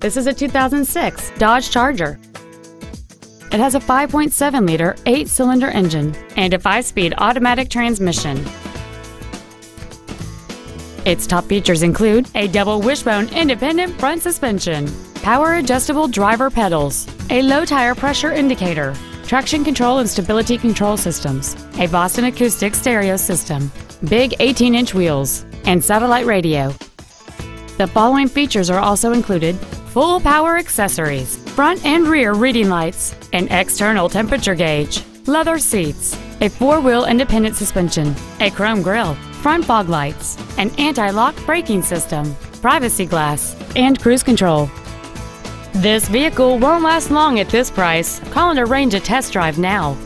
This is a 2006 Dodge Charger. It has a 5.7-liter eight-cylinder engine and a five-speed automatic transmission. Its top features include a double wishbone independent front suspension, power adjustable driver pedals, a low tire pressure indicator, traction control and stability control systems, a Boston acoustic stereo system, big 18-inch wheels, and satellite radio. The following features are also included full power accessories, front and rear reading lights, an external temperature gauge, leather seats, a four-wheel independent suspension, a chrome grille, front fog lights, an anti-lock braking system, privacy glass, and cruise control. This vehicle won't last long at this price. Call and arrange a test drive now.